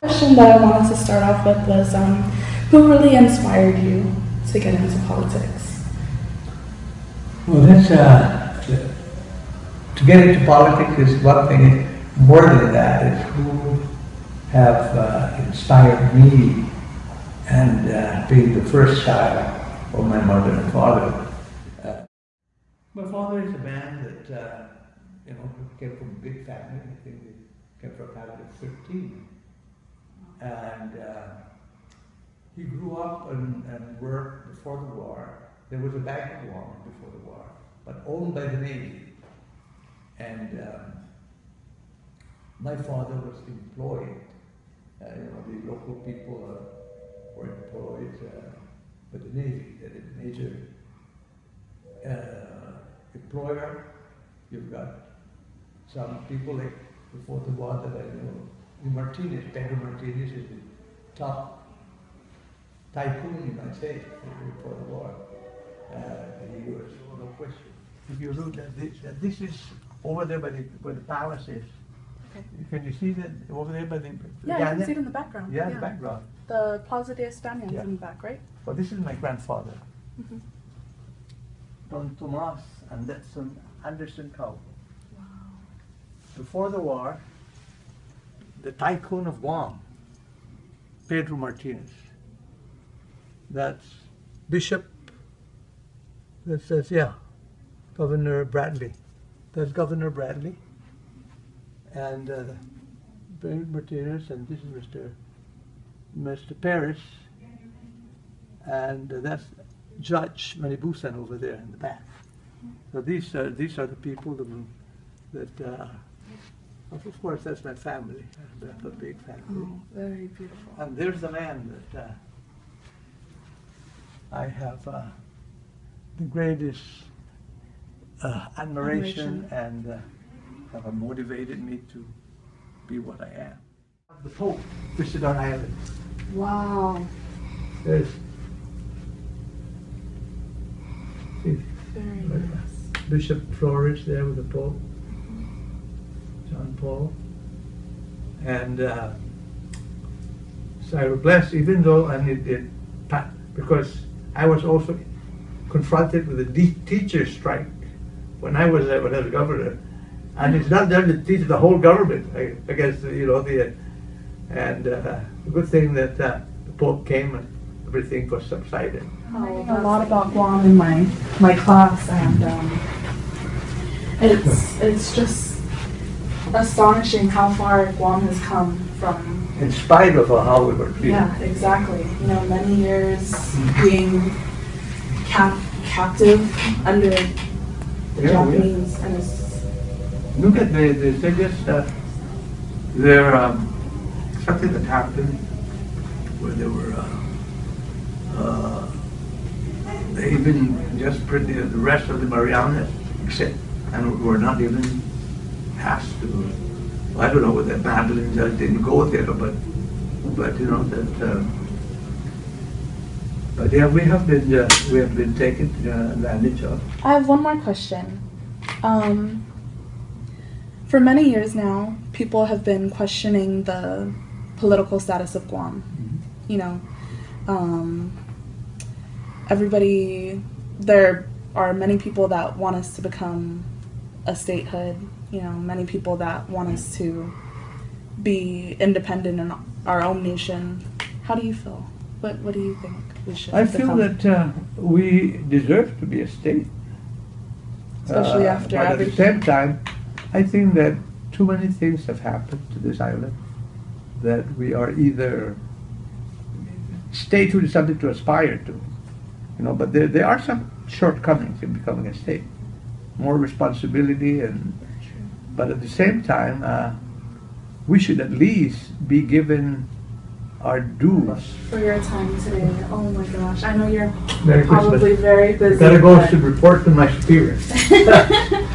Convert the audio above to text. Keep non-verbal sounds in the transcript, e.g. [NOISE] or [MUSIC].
question that I wanted to start off with was um, who really inspired you to get into politics? Well, that's uh, to get into politics is one thing. More than that is who have uh, inspired me and uh, being the first child of my mother and father. Uh, my father is a man that uh, you know came from a big family. I think he came from a family of fifteen, and uh, he grew up and, and worked before the war. There was a bank of before the war, but owned by the Navy. And um, my father was employed. Uh, you know, the local people uh, were employed uh, by the Navy. A major uh, employer. You've got some people like before the war that I know. Martinez, Pedro Martinez is the top tycoon, you might say, before the war. Uh, he was no question. If you look at this, uh, this is over there by the, where the palace is. Okay. Can you see that over there by the? Yeah, I can see it in the background. Yeah, the background. The Plaza de España Yeah. in the back, right? Well, this is my grandfather. Mhm. Don Tomas Anderson, Anderson Calvo. Wow. Before the war, the tycoon of Guam, Pedro Martinez. That's Bishop, that says, yeah, Governor Bradley. That's Governor Bradley. And uh, Pedro Martinez, and this is Mr. Mr. Paris. And uh, that's Judge Manibusan over there in the back. So these are, these are the people that, that uh, of course, that's my family. I have a big family. Oh, very beautiful. And there's the man that uh, I have uh, the greatest uh, admiration, Admiration. and uh, have motivated me to be what I am. The Pope visited our island. Wow. There's Very nice. Bishop Flores there with the Pope, And uh, so I was blessed, even though I it, it because I was also confronted with a teacher strike when I was when I was governor, and it's not there to teach the whole government against you know the and uh, good thing that uh, the Pope came and everything was subsided. I'm a lot about Guam in my my class, and um, it's it's just astonishing how far Guam has come from. In spite of how we were treated. Yeah, exactly. You know, many years being cap- captive under the Yeah, yeah. Japanese, and it's Look at the, the they just uh, there um, something that happened where they were uh, uh, they even just put the, the rest of the Marianas except and were not even asked to. I don't know whether Madeline just didn't go there, but but you know that. Um, but yeah, we have been uh, we have been taken uh, advantage of. I have one more question. Um, for many years now, people have been questioning the political status of Guam. You know, um, everybody, there are many people that want us to become a statehood. You know, many people that want us to be independent in our own nation. How do you feel? What What do you think we should? I feel become? that uh, we deserve to be a state. Especially Uh, after but at the same time, I think that too many things have happened to this island that we are either statehood is something to aspire to, you know. But there there are some shortcomings in becoming a state, more responsibility and. But at the same time, uh, we should at least be given our dues. for your time today. Oh my gosh, I know you're Merry probably Christmas. very busy. Gotta go but- to report to my superior. [LAUGHS]